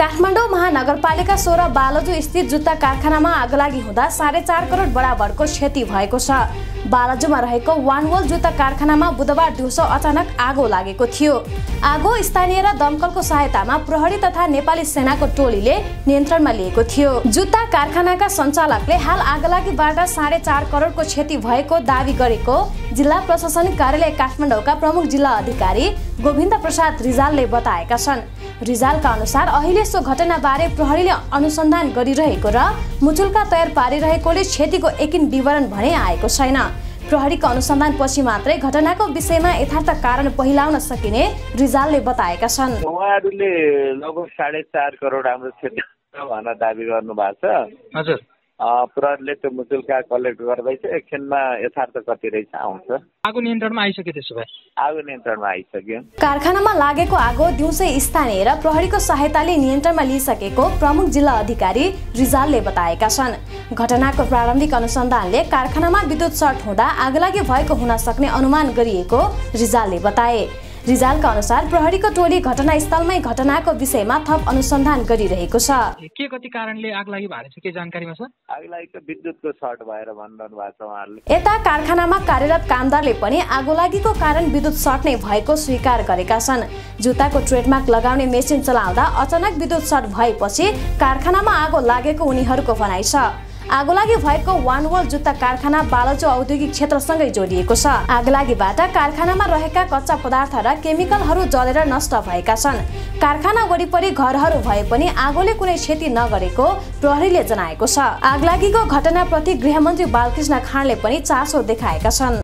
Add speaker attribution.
Speaker 1: काठमाडौँ महानगरपालिका सोह्र बालजु स्थित जुत्ता कारखानामा आगलागी हुँदा साढे चार करोड बराबरको क्षति भएको छ। बालजुमा रहेको वानवल जुत्ता कारखानामा बुधबार दिउँसो अचानक आगो लागेको थियो। आगो स्थानीय र दमकलको सहायतामा प्रहरी तथा नेपाली सेनाको टोलीले नियन्त्रणमा लिएको थियो। जुत्ता कारखानाका सञ्चालकले हाल आगलागीबाट साढे चार करोडको क्षति भएको दावी गरेको जिल्ला प्रशासनिक कार्यालय काठमाडौँका प्रमुख जिल्ला अधिकारी गोविन्द प्रसाद रिजालले बताएका छन्। रिजालका अनुसार अहिले सो घटनाबारे प्रहरीले अनुसन्धान गरिरहेको र मुचुल्का तयार पारिरहेकोले क्षतिको एकिन विवरण भने आएको छैन। प्रहरीको अनुसन्धानपछि मात्रै घटनाको विषयमा यथार्थ कारण पहिलाउन सकिने रिजालले बताएका छन्।
Speaker 2: उहाँहरूले लगभग साढे चार करोड हाम्रो क्षति भनेर दावी गर्नु भएको छ।
Speaker 3: हजुर।
Speaker 2: प्रहरीले त्यो मुचुल्का कलेक्ट गर्दैछ। एकछिनमा यथार्थ कति रहेछ आउँछ।
Speaker 3: आगो नियन्त्रणमा आइसक्यो त्यसो भए
Speaker 2: आगो नियन्त्रणमा आइसक्यो।
Speaker 1: कारखानामा लागेको आगो दिउँसै स्थानीय र प्रहरीको सहायताले नियन्त्रणमा लिइसकेको प्रमुख जिल्ला अधिकारी रिजालले बताएका छन्। घटनाको प्रारम्भिक अनुसन्धानले कारखानामा विद्युत सर्ट हुँदा आगलागी भएको हुन सक्ने अनुमान गरिएको रिजालले बताए। रिजालका अनुसार प्रहरीको टोली घटनास्थलमै घटनाको विषयमा थप अनुसन्धान गरिरहेको छ।
Speaker 3: के कति कारणले आग लागि भएको छ? के जानकारीमा छ
Speaker 2: आगलाई त विद्युतको सर्ट भएर भनिरहनु भएको छ उहाँहरूले।
Speaker 1: यता कारखानामा कार्यरत कामदारले पनि आगोलागीको कारण विद्युत सर्ट नै भएको स्वीकार गरेका छन्। जुत्ताको ट्रेडमार्क लगाउने मेसिन चलाउँदा अचानक विद्युत सर्ट भएपछि कारखानामा आगो लागेको उनीहरूको भनाइ छ। आगोलागी भएको वानवल जुत्ता कारखाना बालजो औद्योगिक क्षेत्रसँगै जोडिएको छ। आगलागीबाट कारखानामा रहेका कच्चा पदार्थ र केमिकलहरू जलेर नष्ट भएका छन्। कारखाना वरिपरि घरहरू भए पनि आगोले कुनै क्षति नगरेको प्रहरीले जनाएको छ। आगलागीको घटनाप्रति गृहमन्त्री बालकृष्ण खाँडले पनि चासो देखाएका छन्।